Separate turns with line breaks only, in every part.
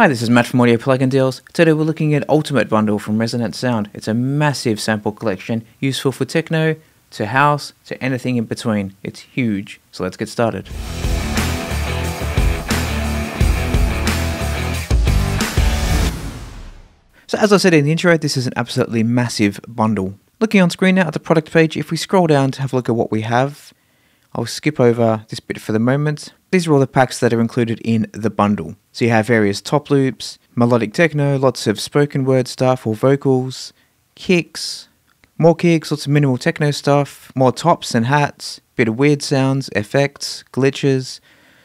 Hi, this is Matt from Audio Plugin Deals. Today we're looking at Ultimate Bundle from Resonance Sound. It's a massive sample collection, useful for techno, to house, to anything in between. It's huge, so let's get started. So as I said in the intro, this is an absolutely massive bundle. Looking on screen now at the product page, if we scroll down to have a look at what we have, I'll skip over this bit for the moment. These are all the packs that are included in the bundle. So you have various top loops, melodic techno, lots of spoken word stuff or vocals, kicks, more kicks, lots of minimal techno stuff, more tops and hats, bit of weird sounds, effects, glitches,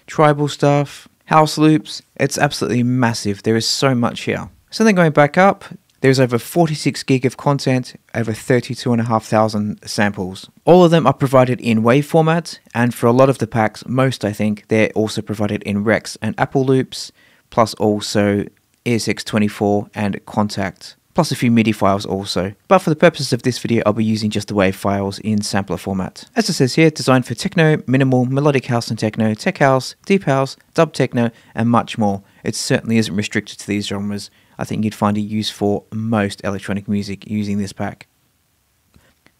tribal stuff, house loops. It's absolutely massive. There is so much here. So then going back up, there's over 46 gig of content, over 32,500 samples. All of them are provided in WAV format, and for a lot of the packs, most I think, they're also provided in Rex and Apple loops, plus also ESX24 and Kontakt, plus a few MIDI files also. But for the purposes of this video, I'll be using just the WAV files in sampler format. As it says here, designed for techno, minimal, melodic house and techno, tech house, deep house, dub techno, and much more. It certainly isn't restricted to these genres. I think you'd find a use for most electronic music using this pack.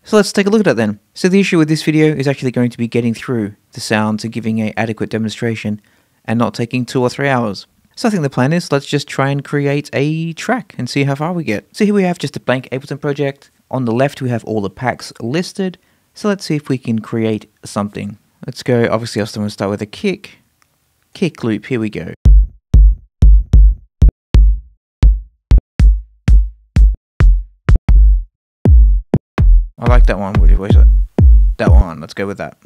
So let's take a look at it then. So the issue with this video is actually going to be getting through the sounds and giving a adequate demonstration and not taking two or three hours. So I think the plan is let's just try and create a track and see how far we get. So here we have just a blank Ableton project. On the left we have all the packs listed. So let's see if we can create something. Let's go, obviously I'm going to start with a kick. Kick loop, here we go. I like that one. That one. Let's go with that.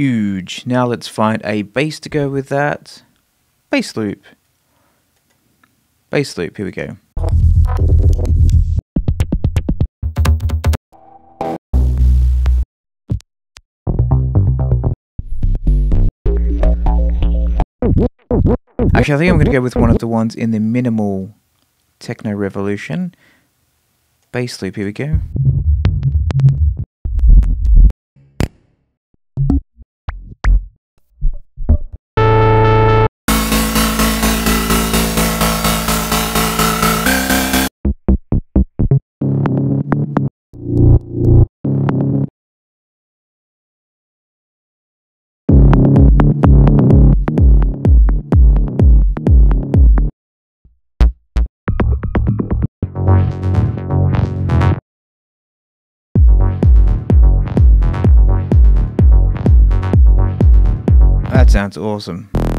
Huge. Now let's find a bass to go with that. Bass loop. Bass loop. Here we go. Actually, I think I'm going to go with one of the ones in the minimal techno revolution. Bass loop, here we go. Sounds awesome.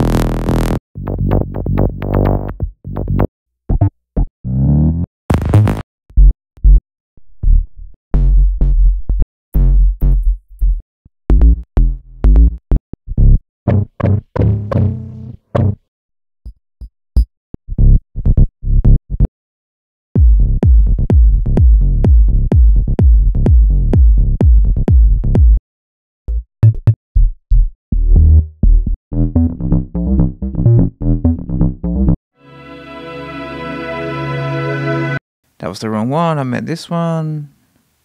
Was the wrong one. I meant this one.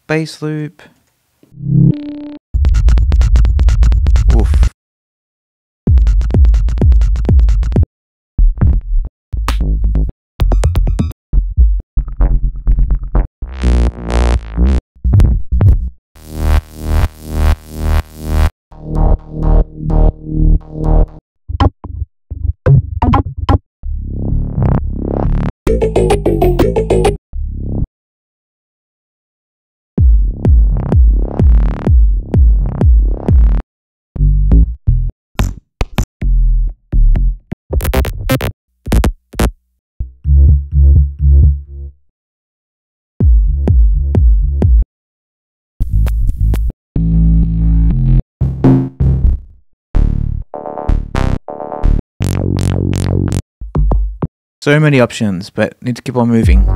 Bass loop. So many options, but need to keep on moving.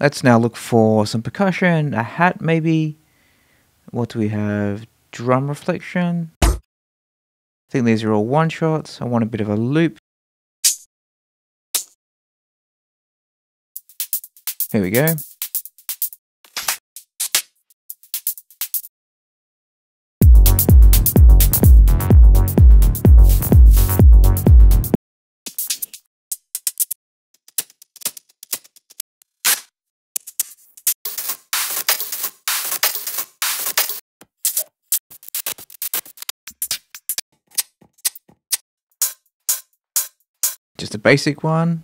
Let's now look for some percussion, a hat maybe. What do we have? Drum reflection. I think these are all one shots. I want a bit of a loop. Here we go. Just a basic one.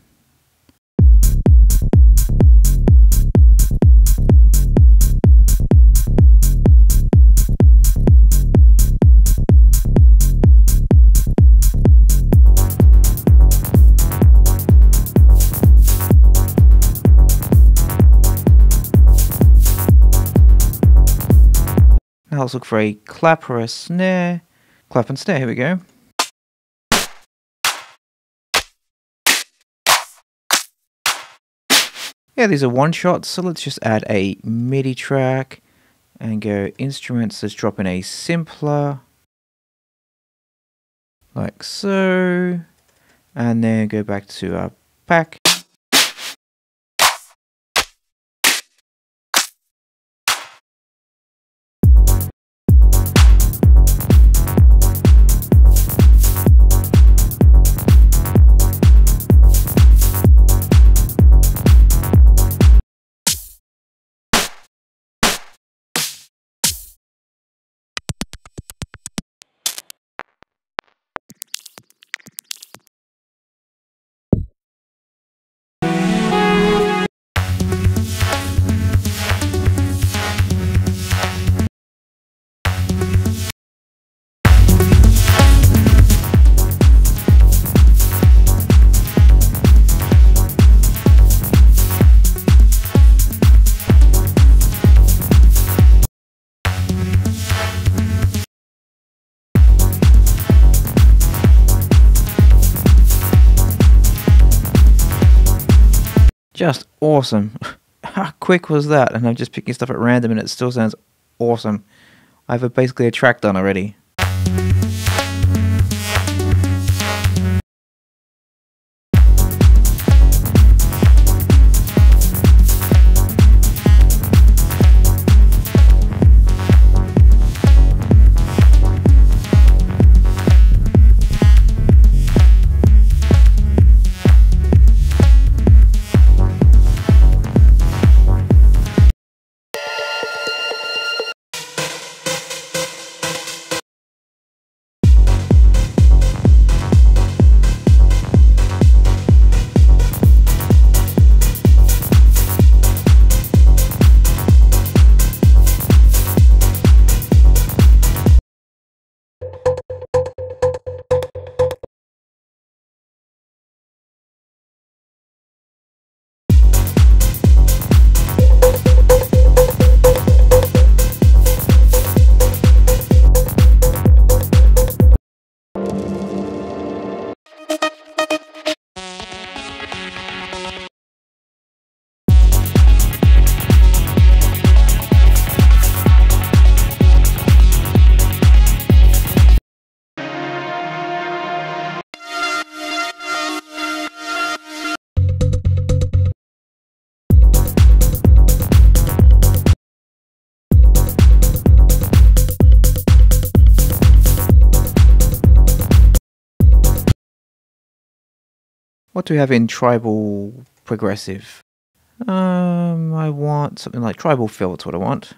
Now let's look for a clap or a snare. Clap and snare, here we go. Yeah, these are one shots, so let's just add a MIDI track and go instruments. Let's drop in a simpler, like so, and then go back to our pack. Just awesome. How quick was that? And I'm just picking stuff at random and it still sounds awesome. I have a, basically a track done already. What do we have in tribal progressive? Um, I want something like tribal fill, that's what I want.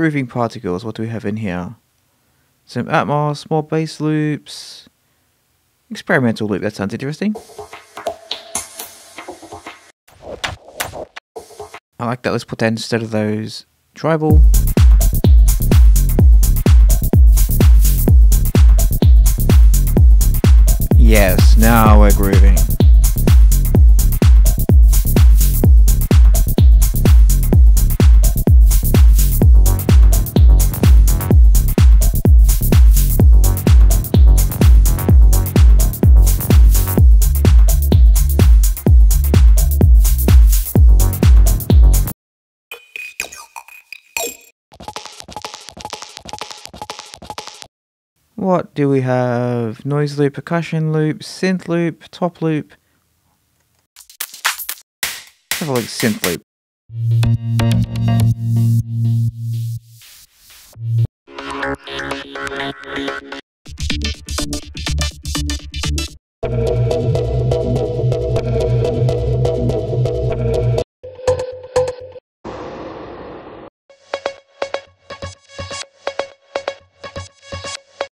Grooving particles, what do we have in here? Some Atmos, more bass loops. Experimental loop, that sounds interesting. I like that, let's put that instead of those tribal. Yes, now we're grooving. What do we have? Noise loop, percussion loop, synth loop, top loop. Have a look synth loop.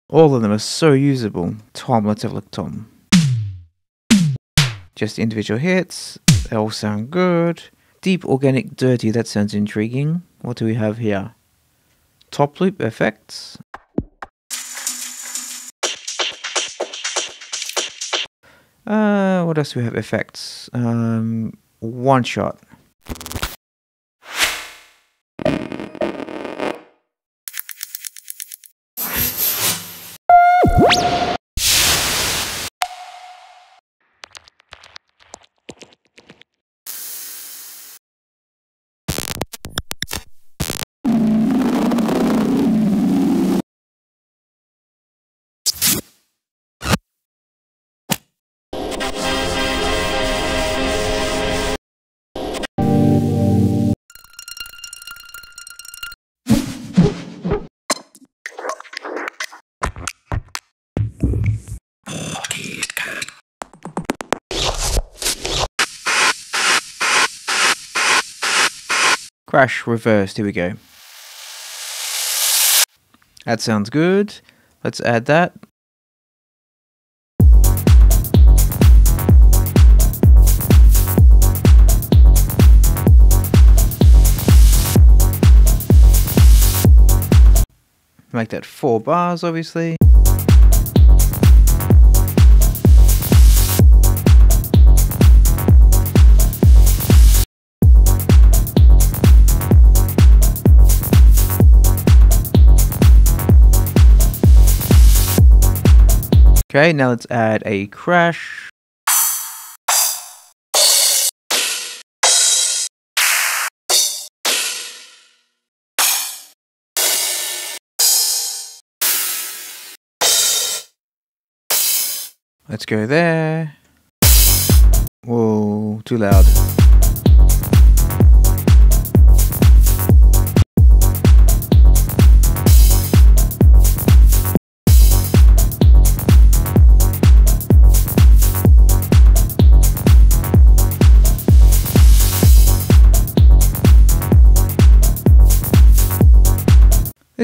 All of them are so usable. Tom, let's have a look, Tom. Just individual hits. They all sound good. Deep, organic, dirty. That sounds intriguing. What do we have here? Top loop effects. Uh, what else do we have? Effects. Um, one shot. Crash reversed. Here we go. That sounds good. Let's add that. Make that four bars, obviously. Okay, now let's add a crash. Let's go there. Whoa, too loud.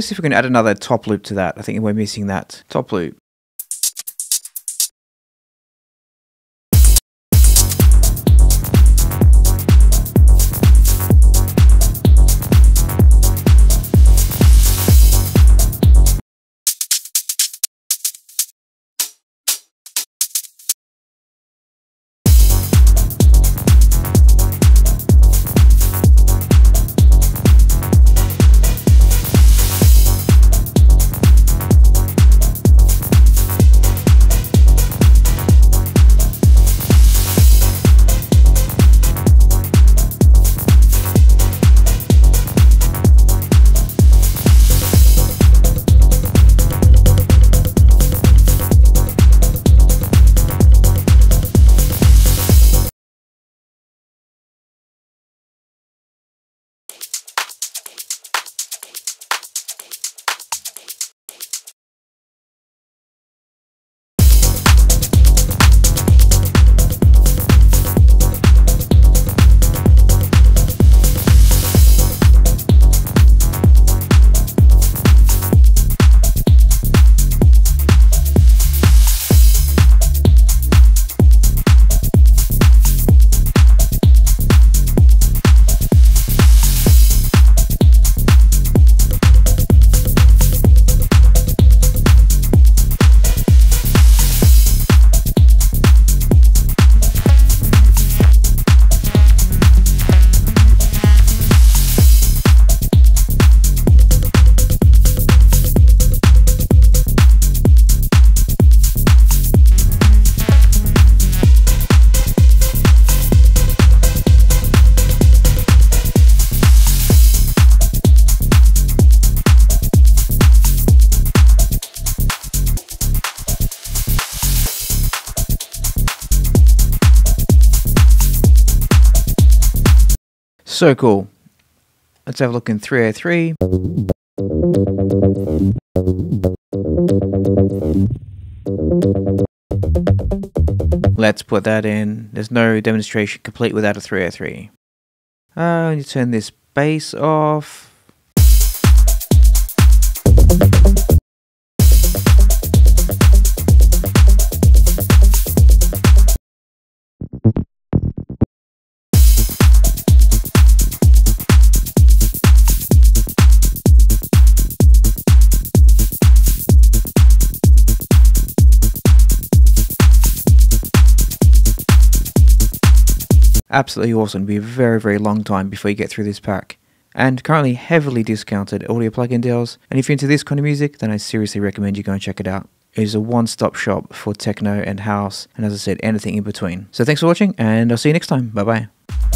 See if we can add another top loop to that. I think we're missing that top loop. So cool. Let's have a look in 303. Let's put that in. There's no demonstration complete without a 303. Uh, you turn this bass off. Absolutely awesome. It'll be a very, very long time before you get through this pack. And currently heavily discounted audio plugin deals. And if you're into this kind of music, then I seriously recommend you go and check it out. It is a one stop shop for techno and house, and as I said, anything in between. So thanks for watching, and I'll see you next time. Bye bye.